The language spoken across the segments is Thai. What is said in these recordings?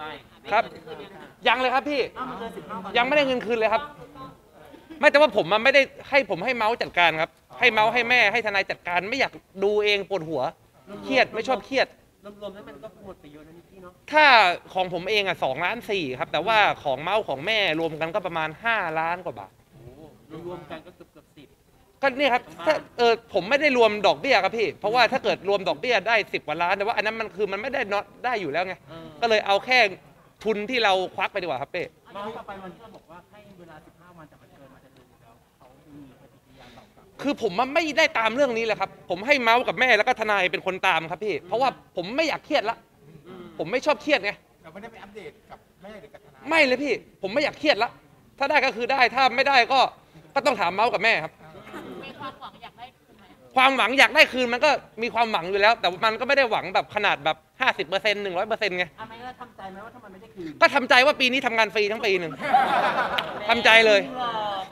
ไปครับ ยังเลยครับพี่อ้าวมันเกินสิบห้าวันยังไม่ได้เงินคืนเลยครับ ไม่แต่ว่าผมมันไม่ได้ให้ผมให้เมาส์จัดการครับ ให้เมาส์ให้แม่ให้ทนายจัดการไม่อยากดูเองปวดหัว เครียดไม่ชอบเครียด รวมๆแล้วมันก็หมดไปเยอะนะนิกกี้เนาะถ้าของผมเองอะสองล้านสี่ครับ แต่ว่าของเมาส์ของแม่รวมกันก็ประมาณ5ล้านกว่าบาทโอ้โหรวมๆกันก็เกือบเกือบสิบก็เนี่ยครับถ้าเออผมไม่ได้รวมดอกเบี้ยครับพี่ เพราะว่าถ้าเกิดรวมดอกเบี้ยได้ 10กว่าล้านแต่ว่าอันนั้นมันคือมันไม่ได้น็อตได้อยู่แล้วไงเออ ก็เลยเอาแค่ทุนที่เราควักไปดีกว่าครับเป้เมาส์ต่อไปวันที่เราบอกว่าให้เวลา 15 วันแต่มันเกินมาจะดูแล้วเขามีปฏิกิริยาตอบกลับคือผมมันไม่ได้ตามเรื่องนี้เลยครับ ผมให้เมาส์กับแม่แล้วก็ทนายเป็นคนตามครับพี่ เพราะว่าผมไม่อยากเครียดละอืมผมไม่ชอบเครียดไง เราไม่ได้ไปอัปเดตกับแม่หรือกับทนายไม่เลยพี่ ผมไม่อยากเครียดละ ถ้าได้ก็คือได้ ถ้าไม่ได้ก็ ก็ต้องถามเมาส์กับแม่ครับมี ความหวังอยากได้คืนไหมความหวังอยากได้คืนมันก็มีความหวังอยู่แล้ว แต่มันก็ไม่ได้หวังแบบขนาดแบบ50เปอร์เซ็นต์หนึ่งร้อยเปอร์เซ็นต์ไงอะไม่ก็ทำใจไหมว่าถ้ามันไม่ได้คืนก็ทำใจว่าปีนี้ทำงานฟรีทั้งปีหนึ่งทำใจเลย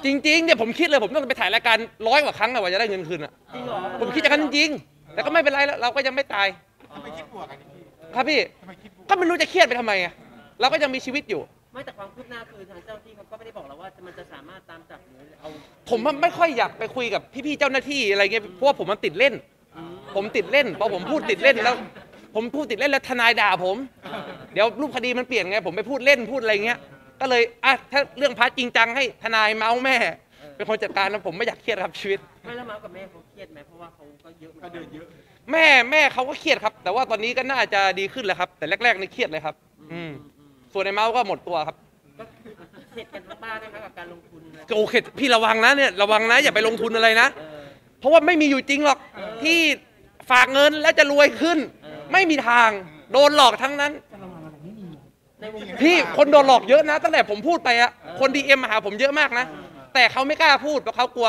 จริงหรอจริงๆเนี่ยผมคิดเลยผมต้องไปถ่ายรายการร้อยกว่าครั้งอะว่าจะได้เงินคืนอะจริงเหรอผมคิดอย่างนั้นจริงๆแต่ก็ไม่เป็นไรแล้วเราก็ยังไม่ตายทำไมคิดบวกอันนี้พี่ครับพี่ทำไมคิดบวกก็ไม่รู้จะเครียดไปทำไมอะเราก็ยังมีชีวิตอยู่ ไม่แต่ความคืบหน้าคือทางเจ้าที่เขาก็ไม่ได้บอกเราว่ามันจะสามารถตามจับหรือเอาผมมันไม่ค่อยอยากไปคุยกับพี่ๆเจ้าหน้าที่อะไรเงี้ยเพราะว่าผมมันติดเล่นอืมผมติดเล่นพอผมพูดติดเล่นแล้ว ผมพูดติดเล่นแล้วทนายด่าผม เดี๋ยวรูปคดีมันเปลี่ยนไงผมไปพูดเล่นพูดอะไรเงี้ย ก็เลยอะถ้าเรื่องพัดจริงจังให้ทนายเมาส์แม่ เป็นคนจัดการแล้วผมไม่อยากเครียดครับชีวิต ไม่แล้วเมาส์กับแม่เขาเครียดไหมเพราะว่าเขาก็เยอะหมือก็นเดินเยอะแม่แม่เขาก็เครียดครับ แต่ว่าตอนนี้ก็น่าจะดีขึ้นแล้วครับ แต่แรกๆนี่เครียดเลยครับ อืมอืมส่ วนในเมาส์ก็หมดตัวครับก็เข็ดกันทั้งบ้านนะคะกับการลงทุนเลยโอเคพี่ระวังนะเนี่ยระวังนะอย่าไปลงทุนอะไรนะ เออ เพราะว่าไม่มีอยู่จริงหรอกเออ ที่ฝากเงินแล้วจะรวยขึ้นเออไม่มีทางโดนหลอกทั้งนั้น ในวงการพี่คนโดนหลอกเยอะนะ ตั้งแต่ผมพูดไปอะเออคนดีเอ็มมาหาผมเยอะมากนะเออแต่เขาไม่กล้าพูดเพราะเขากลัว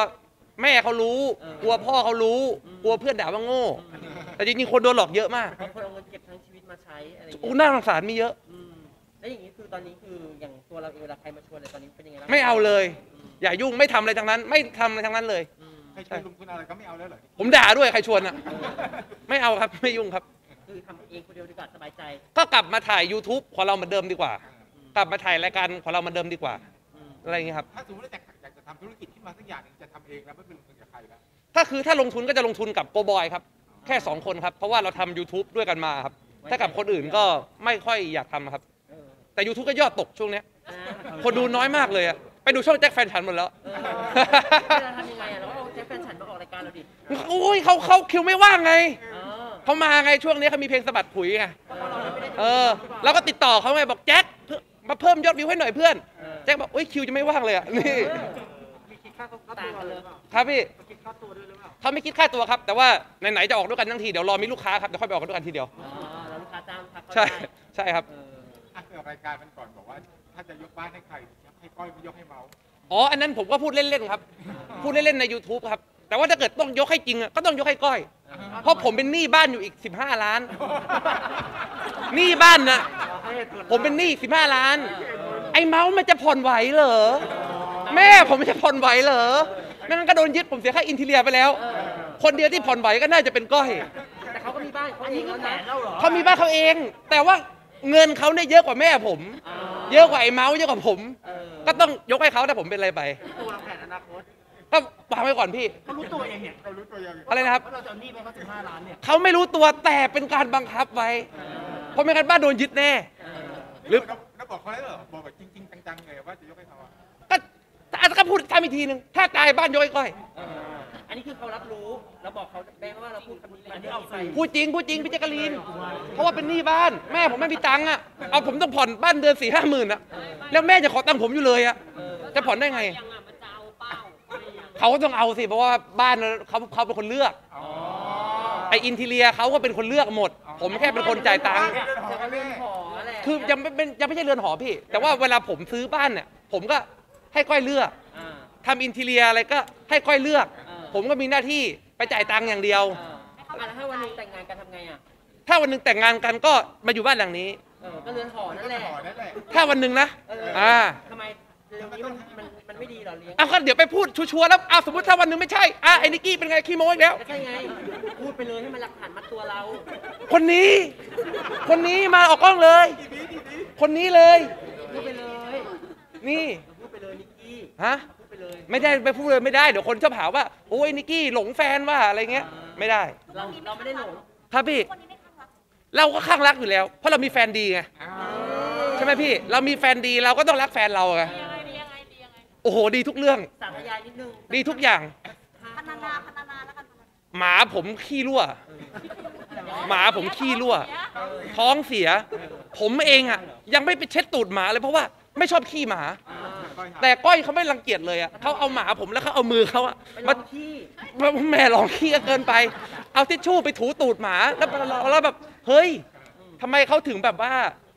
แม่เขารู้เออกลัวพ่อเขารู้อืมกลัวเพื่อนด่าว่าโง่อืมแต่จริงๆคนโดนหลอกเยอะมากบางคนเอาเงินเก็บทั้งชีวิตมาใช้อะไรอย่างอู้เงี้ยน่าสงสารมีเยอะอืม แล้วอย่างนี้คือตอนนี้คืออย่างตัวเราเองเวลาใครมาชวนอะไรตอนนี้เป็นยังไงบ้างไม่เอาเลยอืมอย่ายุ่งไม่ทำอะไรทั้งนั้น ไม่ทำอะไรทั้งนั้นเลย อืมใครชวนลงทุนอะไรก็ไม่เอาแล้วเหรอผมด่าด้วยใครชวนอะไม่เอาครับไม่ยุ่งครับ คือทำเองคนเดียวดีกว่าสบายใจก็กลับมาถ่าย YouTube ของเราเหมือนเดิมดีกว่า กลับมาถ่ายรายการของเราเหมือนเดิมดีกว่า อืมอะไรอย่างเงี้ยครับ ถ้าสมมติว่าจะอยากจะทำธุรกิจขึ้นมาสักอย่างหนึงจะทำเองแล้วไม่เป็นลงทุนกับใครแล้วถ้าคือถ้าลงทุนก็จะลงทุนกับโกบอยครับ แค่ 2 คนครับ เพราะว่าเราทำ YouTube ด้วยกันมาครับ ถ้ากับคนอื่นก็ไม่ค่อยอยากทำครับเออ แต่ YouTube ก็ยอดตกช่วงเนี้ยอ่าคนดูน้อยมากเลยอะไปดูช่องแจ็คแฟนฉันหมดแล้วเออเราทำยังไงอะเราก็เอาแจ็คแฟนฉันมาออกรายการเราดิโอ้ยเขาเขาคิวไม่ว่างไงเออเขามาไงช่วงนี้เขามีเพลงสะบัดขุยไงเพราะเราไม่ได้เออเราก็ติดต่อเขาไงบอกแจ็คเพิ่มมาเพิ่มยอดวิวให้หน่อยเพื่อนเออแจ็คบอกโอ้ยคิวจะไม่ว่างเลยอะนี่มีคิดค่าต่างกันเลยครับพี่คิดค่าตัวด้วยหรือเปล่าเขาไม่คิดค่าตัวครับ แต่ว่าไหนๆจะออกด้วยกันทั้งทีเดี๋ยวรอมีลูกค้าครับเดี๋ยวค่อยไปออกด้วยกันทีเดียวอ๋อแล้วลูกค้าจ้างพักก็ใช่ได้ใช่ครับเอออะเกิด รายการมันก่อนบอกว่า ถ้าจะยกบ้านให้ใครให้ก้อยไม่ยกให้เมาส์อ๋ออันนั้นผมก็พูดเล่นๆครับ พูดเล่นๆใน YouTube ครับ แต่ว่าถ้าเกิดต้องยกให้จริงอะก็ต้องยกให้ก้อย เพราะผมเป็นหนี้บ้านอยู่อีก 15 ล้าน หนี้บ้านนะผมเป็นหนี้15 ล้าน ไอ้เมาส์มันจะผ่อนไหวเหรอ แม่ผมมันจะผ่อนไหวเหรอไม่งั้นก็โดนยึดผมเสียค่าอินทีเลียไปแล้ว คนเดียวที่ผ่อนไหวก็น่าจะเป็นก้อย แต่เขาก็มีบ้านเขาเองแล้วนะเล่าเหรอเขามีบ้านเขาเอง แต่ว่า เงินเขาเนี่ยเยอะกว่าแม่ผม เยอะกว่าไอ้เมาส์เยอะกว่าผม เออก็ต้องยกให้เขาถ้าผมเป็นอะไรไป ตัวเราแผนอนาคตก็วางไว้ก่อนพี่ เขารู้ตัวเองเนี่ยเรารู้ตัวยังอะไรนะครับ ว่าเราจะเอาหนี้ไปเขาสิบห้าล้านเนี่ยเขาไม่รู้ตัวแต่เป็นการบังคับไว้ เพราะไม่งั้นบ้านโดนยึดแน่ หรือ แล้วบอกเขาแล้วเหรอ บอกแบบจริง ๆ จังๆเลยว่าจะยกให้เขาอะก็อาจจะก็พูดทำอีกทีหนึ่งถ้าตายบ้านยกให้ก้อย เออ อันนี้คือเขารับรู้เราบอกเขาแบงค์ว่าเราพูดคำนี้อันนี้เอาใส่พูดจริงพูดจริงพี่แจ๊กกะลีน เพราะว่าเป็นหนี้บ้าน แม่ผมไม่มีตังค์อะเอาผมต้องผ่อนบ้านเดือนสี่ห้าหมื่นอะแล้วแม่จะขอตังค์ผมอยู่เลยอะจะผ่อนได้ไง ยังอะมันจะเอาเป้าไม่ยังเขาก็ต้องเอาสิเพราะว่าบ้านเขาเขาเป็นคนเลือกอ๋อไออินทีเลียเขาก็เป็นคนเลือกหมด ผมแค่เป็นคนจ่ายตังค์จะเอาเรื่องหอแหละคือยังไม่เป็นยังไม่ใช่เรือนหอพี่ แต่ว่าเวลาผมซื้อบ้านเนี่ยผมก็ให้ก้อยเลือกอ่าทำอินทีเลียอะไรก็ให้ก้อยเลือกเออ ผมก็มีหน้าที่ไปจ่ายตังค์อย่างเดียวเอออะแล้วถ้าวันหนึงแต่งงานกันทำไงอะถ้าวันหนึ่งแต่งงานกันก็มาอยู่บ้านหลังนี้ เออก็เรือนหอนั่นแหละหอนั่นแหละถ้าวันหนึ่งนะเอออ่า ทำไมเรื่องนี้มันมันมันไม่ดีเหรอเลี้ยงเอาก็เดี๋ยวไปพูดชัวร์ๆแล้วเอาสมมติถ้าวันหนึ่งไม่ใช่อะไอ้นิกกี้เป็นไงขี้โม้อีกแล้ว ก็ใช่ไง พูดไปเลยให้มันหลักฐานมัดตัวเรา คนนี้ คนนี้มาออกกล้องเลย คนนี้เลย พูดไปเลย นี่ พูดไปเลยนิกกี้ ฮะพูด ไปเลยไม่ได้ไปพูดเลยไม่ได้เดี๋ยวคนจะหาว่าโอ้ยนิกกี้หลงแฟนว่าอะไรเงี้ยไม่ได้ เราเราไม่ได้หลงครับพี่คนนี้ไม่ข้างรักเราก็ข้างรักอยู่แล้ว เพราะเรามีแฟนดีไงใช่ไหมพี่ เรามีแฟนดีเราก็ต้องรักแฟนเราไงดียังไงดียังไงดียังไงโอ้โหดีทุกเรื่องสาธยายนิดนึงดีทุกอย่างพัฒนาพัฒนาแล้วกันพัฒนาหมาผมขี้รั่ว หมาผมขี้รั่ว ท้องเสีย ผมเองอะ ยังไม่ไปเช็ดตูดหมาเลยเพราะว่าไม่ชอบขี้หมา แต่ก้อยเขาไม่รังเกียจเลยอะเขาเอาหมาผมแล้วเขาเอามือเขาอะไปลมาองที่แม่ลองขี้ก็เกินไป เอาทิชชู่ไปถูตูดหมาแล้วแล้วแบบเฮ้ยทำไมเขาถึงแบบว่า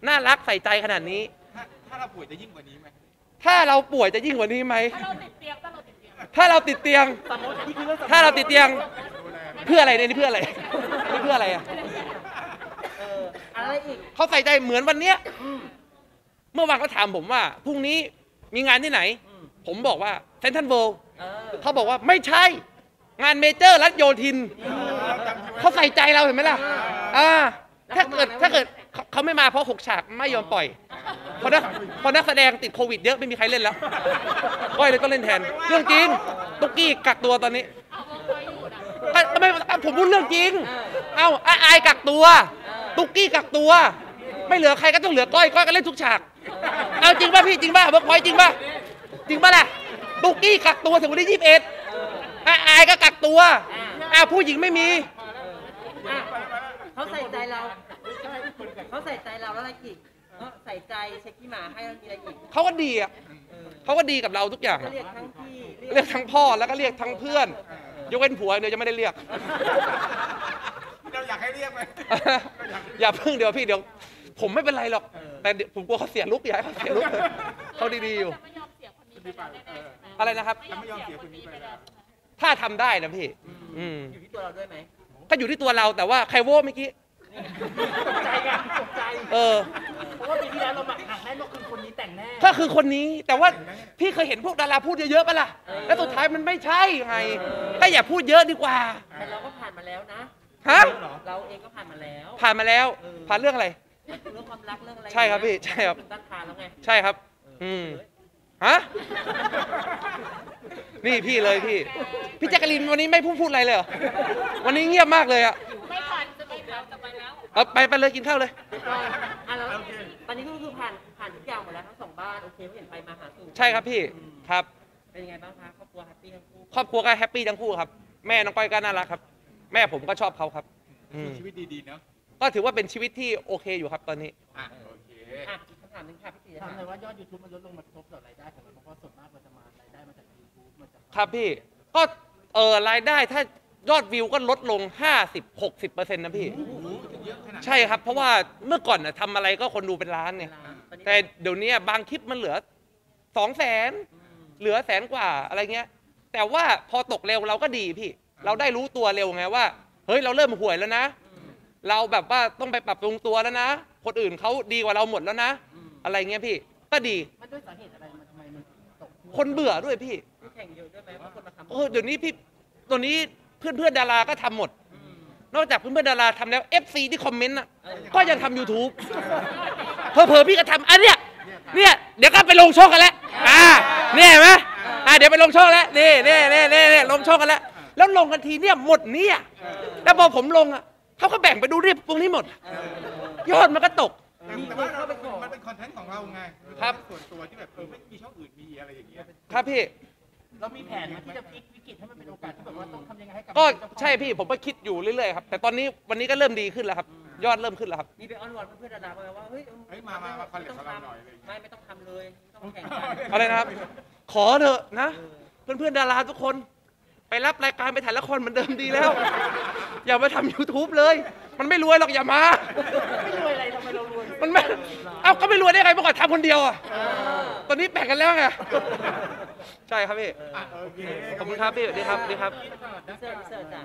น่ารักใส่ใจขนาดนี้ถ้าถ้าเราป่วยจะยิ่งกว่านี้ไหมถ้าเราป่วยจะยิ่งกว่านี้ไหมถ้าเราติดเตียงถ้าเราติดเตียง ถ้าเราติดเตียงสมมตินี่คือเรื่องสมมติถ้าเราติดเตียงดูแลเพื่ออะไรเนี่ยนี่เพื่ออะไรนี่เพื่ออะไรอะเอออะไรอีกเขาใส่ใจเหมือนวันเนี้ย เมื่อวานเขาถามผมว่าพรุ่งนี้ มีงานที่ไหนอืมผมบอกว่าเซนทันเวิลด์เออเขาบอกว่าไม่ใช่ งานเมเจอร์รัฐโยธิน เขาใส่ใจเราเห็นไหมล่ะอ่าถ้าเกิดถ้าเกิดเขาเขาไม่มาเพราะหกฉากไม่ยอมปล่อยเพราะนักเพราะนักแสดงติดโควิดเยอะไม่มีใครเล่นแล้วก้อยเลยต้องเล่นแทน เรื่องจริงตุ๊กกี้กักตัวตอนนี้เอาเวิร์กไว้อยู่นะอะไม่อะผมพูดเรื่องจริง เอ้าอาอายกักตัว ตุ๊กกี้กักตัว ไม่เหลือใครก็ต้องเหลือก้อยก้อยก็เล่นทุกฉาก เอาจริงป่ะพี่จริงป่ะเวิร์กพอยต์จริงป่ะจริงป่ะล่ะตุ๊กกี้กักตัวถึงวันที่ยี่สิบเอ็ดอาอายก็กักตัวอ้าวผู้หญิงไม่มีอะเขาใส่ใจเราเขาใส่ใจเราแล้วอะไรอีกเขาใส่ใจเช็คขี้หมาให้แล้วมีอะไรอีกเขาก็ดีอะเออเขาก็ดีกับเราทุกอย่างก็อะเรียกทั้งพี่เรียกทั้งพ่อแล้วก็เรียกทั้งเพื่อน ยกเว้นผัวเดี๋ยวจะไม่ได้เรียกเราอยากให้เรียกไหมอย่าพึ่งเดี๋ยวพี่เดี๋ยว ผมไม่เป็นไรหรอก แต่เดี๋ยวผมกลัวเขาเสียลุกอย่าให้เขาเสียลุกเขาดีๆอยู่จะไม่ยอมเสียคนนี้ไปแล้วแน่ๆใช่ไหมอะไรนะครับไม่ยอมเสียคนนี้ไปแล้วใช่ไหมถ้าทำได้นะพี่ อืมอยู่ที่ตัวเราด้วยไหมก็อยู่ที่ตัวเราแต่ว่าใครโว้เมื่อกี้ ตกใจไงตกใจ เออ เพราะว่าปีที่แล้วเราหมักหักแน่นว่าคือคนนี้แต่งแน่ก็คือคนนี้แต่ว่าพี่เคยเห็นพวกดาราพูดเยอะๆปะล่ะเออแล้วสุดท้ายมันไม่ใช่ไงก็อย่าพูดเยอะดีกว่า แต่เราก็ผ่านมาแล้วนะ ฮะ เราเองก็ผ่านมาแล้ว ผ่านมาแล้วเออผ่านเรื่องอะไร เรื่องความรักเรื่องอะไรใช่ครับพี่ใช่ครับถึงตั้งครรภ์แล้วไงใช่ครับ อืมฮะนี่พี่เลยพี่ พี่แจ๊กกะลินวันนี้ไม่พูดพูดอะไรเลยเหรอวันนี้เงียบมากเลยอะไม่ผ่านจะไปแล้วจะไปแล้วเอาไปไปเลยกินข้าวเลยอะแล้วตอนนี้ก็คือผ่านผ่านทุกอย่างหมดแล้วทั้งสองบ้านโอเคไม่เห็นไปมาหาสู่ใช่ครับพี่ครับเป็นยังไงบ้างคะครอบครัว happy ทั้งคู่ครอบครัวก็ happy ทั้งคู่ครับ แม่น้องก้อยก็น่ารักครับ แม่ผมก็ชอบเขาครับอืมชีวิตดีๆเนาะ ก็ถือว่าเป็นชีวิตที่โอเคอยู่ครับตอนนี้ อะโอเคอะอีกคำถามหนึ่งค่ะพี่ตีถามเลยว่ายอด YouTube มันลดลงมากระทบต่อรายได้ของเราเพราะว่าส่วนมากเราจะมารายได้มาจาก YouTube มาจากครับพี่ก็เออรายได้ถ้ายอดวิวก็ลดลง 50-60%นะพี่ โอ้โหเยอะขนาดนั้นใช่ครับ เพราะว่าเมื่อก่อนน่ะทำอะไรก็คนดูเป็นล้านเนี่ยตอนนี้แต่เดี๋ยวนี้บางคลิปมันเหลือสองแสนเหลือแสนกว่าอะไรเงี้ย แต่ว่าพอตกเร็วเราก็ดีพี่ เราได้รู้ตัวเร็วไงว่า เฮ้ยเราเริ่มห่วยแล้วนะ เราแบบว่าต้องไปปรับปรุงตัวแล้วนะ คนอื่นเขาดีกว่าเราหมดแล้วนะ อะไรเงี้ยพี่ ก็ดี มันด้วยสาเหตุอะไรมันทำไมมันตกคนเบื่อด้วยพี่คู่แข่งเยอะด้วยไหมว่าคนมาทำเออเดี๋ยวนี้พี่ตัวนี้เพื่อนเพื่อนๆดาราก็ทำหมด นอกจากเพื่อนเพื่อนๆดาราทำแล้ว FC ที่คอมเมนต์อะ ก็ยังทำ YouTube เผลอๆพี่ก็ทำอันเนี้ยเนี่ยเดี๋ยวก็ไปลงช่องกันแล้วอ่าเนี่ยเห็นไหมอ่าเดี๋ยวไปลงช่องแล้วนี่นี่นี่นี่นี่ลงช่องกันแล้วแล้วลงกันทีเนี่ยหมดเนี่ยแล้วพอผมลงอะ เขาก็แบ่งไปดูเรียบตรงนี้หมด ยอดมันก็ตก แต่แต่ว่าเรามันเป็น content ของเราไงครับ ส่วนตัวที่แบบเออไม่มีช่องอื่นมีอะไรอย่างเงี้ยครับพี่ เรามีแผนไหมที่จะพลิกวิกฤตให้มันเป็นโอกาสที่แบบว่าต้องทำยังไงให้กับก็ใช่พี่ผมก็คิดอยู่เรื่อยๆครับ แต่ตอนนี้วันนี้ก็เริ่มดีขึ้นแล้วครับ ยอดเริ่มขึ้นแล้วครับ มีไปอ้อนวอนเพื่อนๆดาราไหมว่าเฮ้ยเฮ้ยมามามา collab กับเราหน่อยอะไรอย่างเงี้ย ไม่ไม่ต้องทำเลยไม่ต้องแข่งกันอะไรนะครับ ขอเถอะนะ เพื่อนๆดาราทุกคน ไปรับรายการไปถ่ายละครเหมือนเดิมดีแล้ว อย่ามาทำ YouTube เลย มันไม่รวยหรอกอย่ามา ไม่รวยอะไรทำไมเรารวยมันไม่เอ้าก็ไม่รวยได้ไงเมื่อก่อนทำคนเดียวอะตอนนี้แบ่งกันแล้วไงใช่ครับพี่อะโอเคขอบคุณครับพี่สวัสดีครับสวัสดีครับ เสิร์ฟเสิร์ฟจ้ะ